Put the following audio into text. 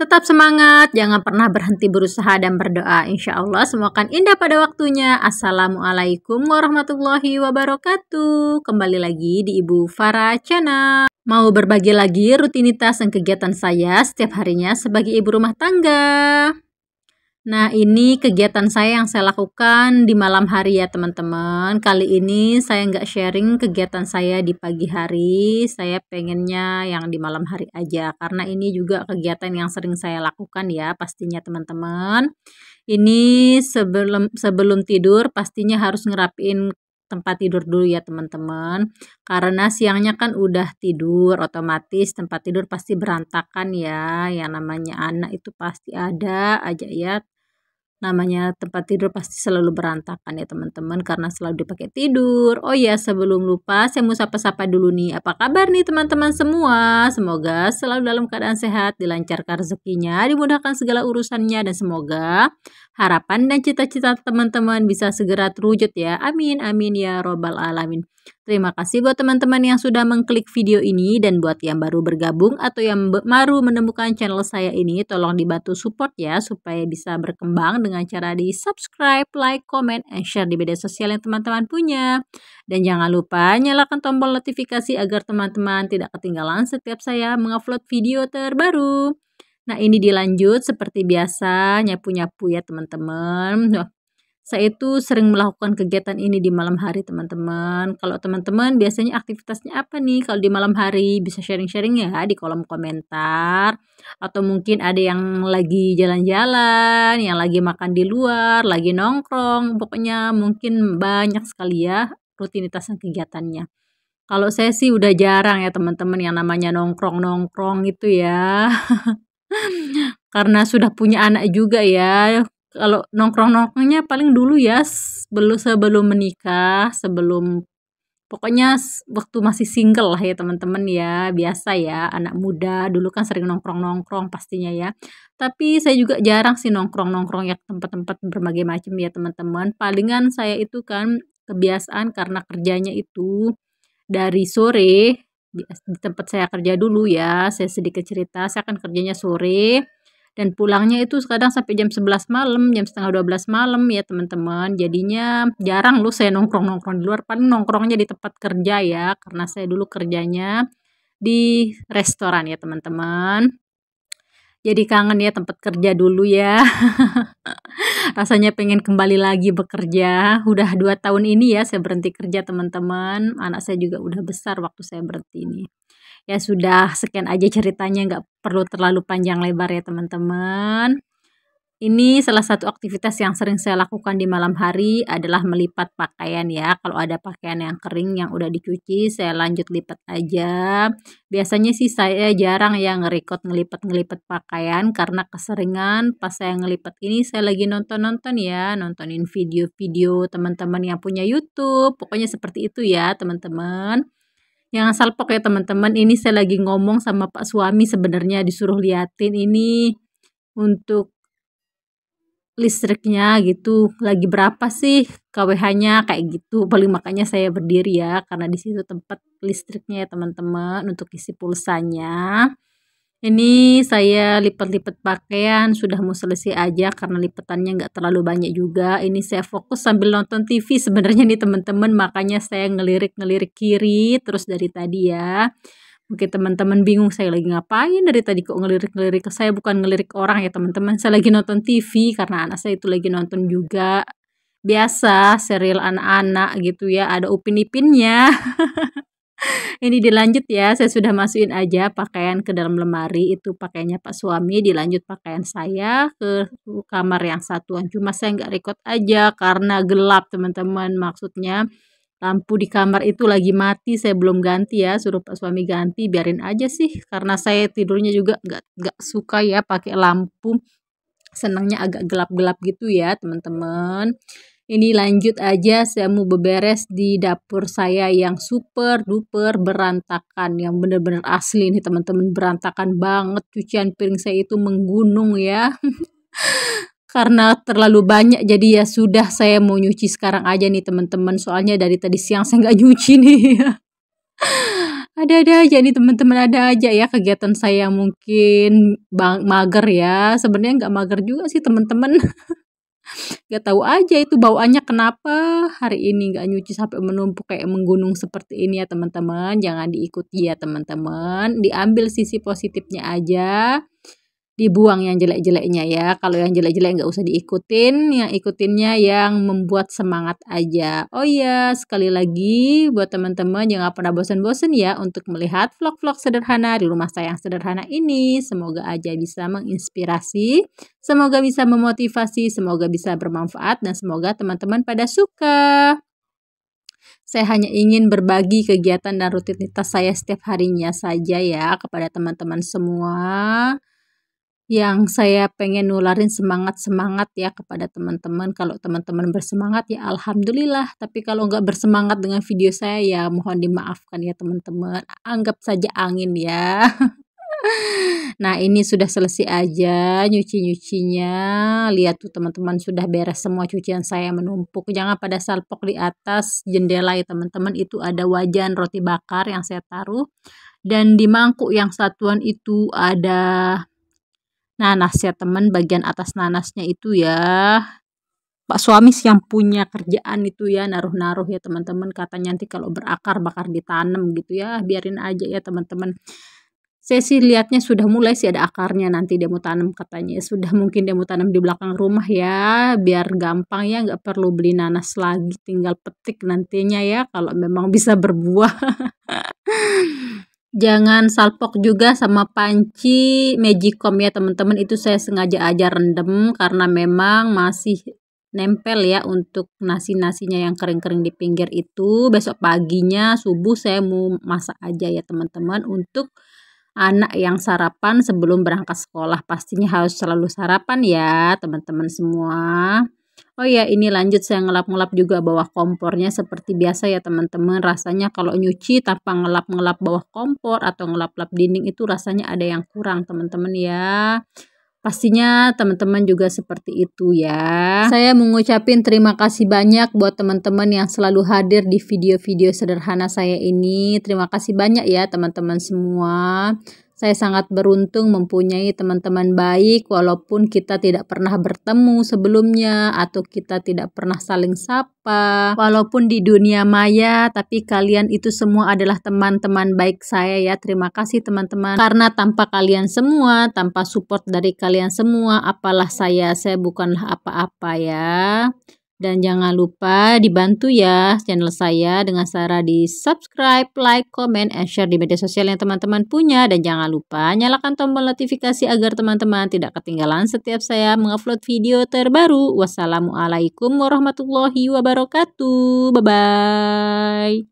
Tetap semangat, jangan pernah berhenti berusaha dan berdoa. Insya Allah semua akan indah pada waktunya. Assalamualaikum warahmatullahi wabarakatuh. Kembali lagi di Ibu Farah Channel. Mau berbagi lagi rutinitas dan kegiatan saya setiap harinya sebagai ibu rumah tangga. Nah, ini kegiatan saya yang saya lakukan di malam hari ya teman-teman. Kali ini saya nggak sharing kegiatan saya di pagi hari, saya pengennya yang di malam hari aja. Karena ini juga kegiatan yang sering saya lakukan ya pastinya teman-teman. Ini sebelum sebelum tidur pastinya harus ngerapiin tempat tidur dulu ya teman-teman. Karena siangnya kan udah tidur otomatis tempat tidur pasti berantakan ya. Yang namanya anak itu pasti ada aja ya namanya tempat tidur pasti selalu berantakan ya teman-teman karena selalu dipakai tidur. Oh ya sebelum lupa saya mau sapa-sapa dulu nih. Apa kabar nih teman-teman semua? Semoga selalu dalam keadaan sehat, dilancarkan rezekinya, dimudahkan segala urusannya dan semoga harapan dan cita-cita teman-teman bisa segera terwujud ya. Amin amin ya robbal alamin. Terima kasih buat teman-teman yang sudah mengklik video ini dan buat yang baru bergabung atau yang baru menemukan channel saya ini tolong dibantu support ya supaya bisa berkembang dengan cara di subscribe, like, comment, and share di media sosial yang teman-teman punya. Dan jangan lupa nyalakan tombol notifikasi agar teman-teman tidak ketinggalan setiap saya mengupload video terbaru. Nah ini dilanjut seperti biasa nyapu-nyapu ya teman-teman saya itu sering melakukan kegiatan ini di malam hari teman-teman. Kalau teman-teman biasanya aktivitasnya apa nih kalau di malam hari? Bisa sharing-sharing ya di kolom komentar. Atau mungkin ada yang lagi jalan-jalan, yang lagi makan di luar, lagi nongkrong. Pokoknya mungkin banyak sekali ya rutinitas dan kegiatannya. Kalau saya sih udah jarang ya teman-teman yang namanya nongkrong-nongkrong itu ya. Karena sudah punya anak juga ya kalau nongkrong-nongkrongnya paling dulu ya sebelum sebelum menikah, sebelum pokoknya waktu masih single lah ya teman-teman ya, biasa ya anak muda dulu kan sering nongkrong-nongkrong pastinya ya. Tapi saya juga jarang sih nongkrong-nongkrong ya tempat-tempat berbagai macam ya teman-teman. Palingan saya itu kan kebiasaan karena kerjanya itu dari sore di tempat saya kerja dulu ya, saya sedikit cerita, saya kan kerjanya sore dan pulangnya itu kadang sampai jam 11 malam, jam setengah 12 malam ya teman-teman. Jadinya jarang lu saya nongkrong-nongkrong di luar, paling nongkrongnya di tempat kerja ya, karena saya dulu kerjanya di restoran ya teman-teman. Jadi kangen ya tempat kerja dulu ya. Rasanya pengen kembali lagi bekerja. Udah dua tahun ini ya saya berhenti kerja teman-teman. Anak saya juga udah besar waktu saya berhenti ini ya sudah sekian aja ceritanya nggak perlu terlalu panjang lebar ya teman-teman ini salah satu aktivitas yang sering saya lakukan di malam hari adalah melipat pakaian ya. Kalau ada pakaian yang kering yang udah dicuci, saya lanjut lipat aja. Biasanya sih saya jarang ya ngerikot ngelipat-ngelipat pakaian karena keseringan pas saya ngelipat ini saya lagi nonton-nonton ya, nontonin video-video teman-teman yang punya YouTube. Pokoknya seperti itu ya, teman-teman. Jangan salpok ya teman-teman, ini saya lagi ngomong sama Pak suami sebenarnya disuruh liatin ini untuk listriknya gitu, lagi berapa sih KWH-nya kayak gitu. Paling makanya saya berdiri ya, karena di situ tempat listriknya ya teman-teman untuk isi pulsanya. Ini saya lipat-lipat pakaian, sudah mau selesai aja karena lipatannya nggak terlalu banyak juga. Ini saya fokus sambil nonton TV sebenarnya nih teman-teman, makanya saya ngelirik-ngelirik kiri terus dari tadi ya. Mungkin teman-teman bingung saya lagi ngapain dari tadi kok ngelirik-ngelirik saya bukan ngelirik orang ya teman-teman. Saya lagi nonton TV karena anak saya itu lagi nonton juga. Biasa serial anak-anak gitu ya, ada Upin Ipinnya. Ini dilanjut ya, saya sudah masukin aja pakaian ke dalam lemari, itu pakaiannya Pak suami, dilanjut pakaian saya ke kamar yang satuan. Cuma saya nggak record aja karena gelap teman-teman, maksudnya lampu di kamar itu lagi mati, saya belum ganti ya, suruh Pak suami ganti, biarin aja sih, karena saya tidurnya juga nggak nggak suka ya pakai lampu, senangnya agak gelap-gelap gitu ya teman-teman. Ini lanjut aja saya mau beberes di dapur saya yang super duper berantakan. Yang bener-bener asli nih teman-teman berantakan banget. Cucian piring saya itu menggunung ya. Karena terlalu banyak jadi ya sudah saya mau nyuci sekarang aja nih teman-teman. Soalnya dari tadi siang saya nggak nyuci nih. ada-ada aja nih teman-teman ada aja ya kegiatan saya mungkin bang mager ya sebenarnya nggak mager juga sih teman-teman Gak tahu aja itu bawaannya kenapa hari ini nggak nyuci sampai menumpuk kayak menggunung seperti ini ya teman-teman. Jangan diikuti ya teman-teman. Diambil sisi positifnya aja dibuang yang jelek-jeleknya ya. Kalau yang jelek-jelek nggak usah diikutin, yang ikutinnya yang membuat semangat aja. Oh iya, sekali lagi buat teman-teman jangan pernah bosan-bosan ya untuk melihat vlog-vlog sederhana di rumah saya yang sederhana ini. Semoga aja bisa menginspirasi, semoga bisa memotivasi, semoga bisa bermanfaat dan semoga teman-teman pada suka. Saya hanya ingin berbagi kegiatan dan rutinitas saya setiap harinya saja ya kepada teman-teman semua yang saya pengen nularin semangat-semangat ya kepada teman-teman. Kalau teman-teman bersemangat ya alhamdulillah. Tapi kalau nggak bersemangat dengan video saya ya mohon dimaafkan ya teman-teman. Anggap saja angin ya. Nah ini sudah selesai aja nyuci-nyucinya. Lihat tuh teman-teman sudah beres semua cucian saya menumpuk. Jangan pada salpok di atas jendela ya teman-teman. Itu ada wajan roti bakar yang saya taruh. Dan di mangkuk yang satuan itu ada nanas ya teman bagian atas nanasnya itu ya. Pak suami yang punya kerjaan itu ya naruh-naruh ya teman-teman. Katanya nanti kalau berakar bakar ditanam gitu ya. Biarin aja ya teman-teman. Saya sih lihatnya sudah mulai sih ada akarnya nanti dia mau tanam katanya. Sudah mungkin dia mau tanam di belakang rumah ya biar gampang ya nggak perlu beli nanas lagi. Tinggal petik nantinya ya kalau memang bisa berbuah Jangan salpok juga sama panci magicom ya teman-teman. Itu saya sengaja aja rendem karena memang masih nempel ya untuk nasi-nasinya yang kering-kering di pinggir itu. Besok paginya subuh saya mau masak aja ya teman-teman untuk anak yang sarapan sebelum berangkat sekolah. Pastinya harus selalu sarapan ya teman-teman semua Oh ya, ini lanjut saya ngelap-ngelap juga bawah kompornya seperti biasa ya teman-teman. Rasanya kalau nyuci tanpa ngelap-ngelap bawah kompor atau ngelap-lap dinding itu rasanya ada yang kurang teman-teman ya. Pastinya teman-teman juga seperti itu ya. Saya mengucapin terima kasih banyak buat teman-teman yang selalu hadir di video-video sederhana saya ini. Terima kasih banyak ya teman-teman semua. Saya sangat beruntung mempunyai teman-teman baik walaupun kita tidak pernah bertemu sebelumnya atau kita tidak pernah saling sapa. Walaupun di dunia maya tapi kalian itu semua adalah teman-teman baik saya ya. Terima kasih teman-teman. Karena tanpa kalian semua, tanpa support dari kalian semua, apalah saya, saya bukanlah apa-apa ya. Dan jangan lupa dibantu ya channel saya dengan cara di subscribe, like, comment, and share di media sosial yang teman-teman punya. Dan jangan lupa nyalakan tombol notifikasi agar teman-teman tidak ketinggalan setiap saya mengupload video terbaru. Wassalamualaikum warahmatullahi wabarakatuh. Bye-bye.